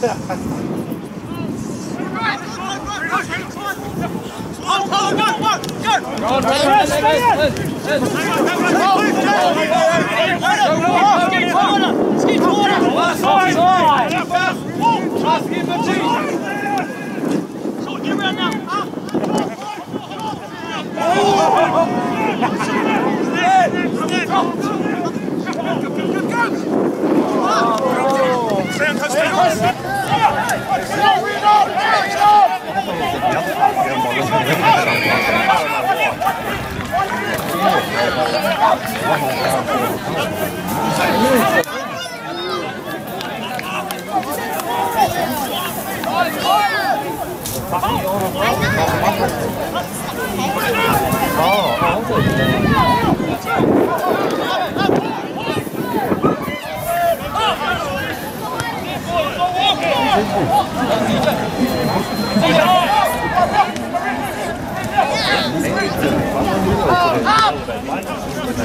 Let's keep going. Let's keep going. Let's keep going. Let's keep going.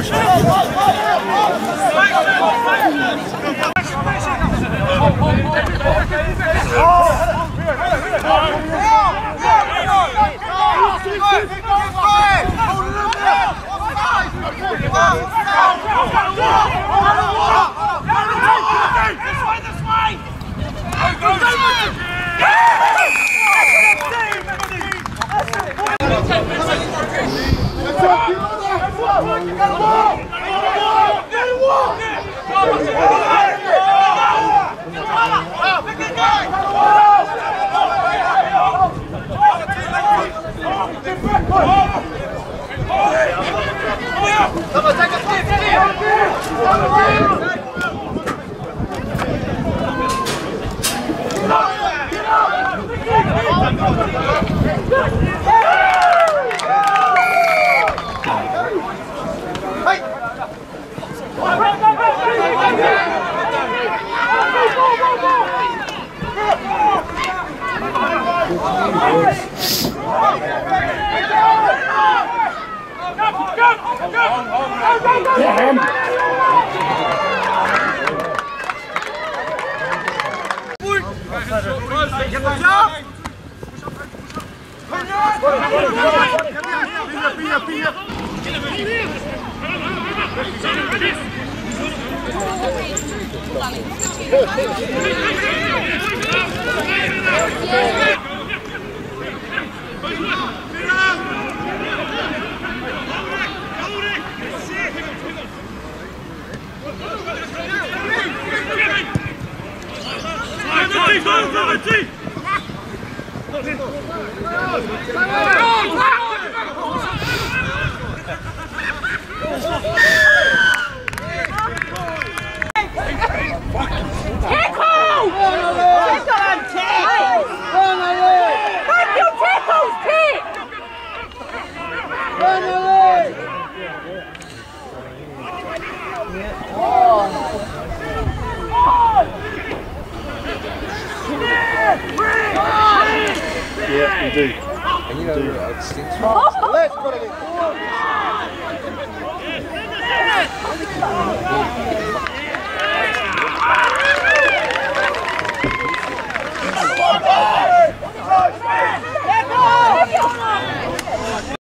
Push! Vamos, saca, skip, skip! Vamos! Allez, go, go, You do. And you know you it stinks from. Let's put it in.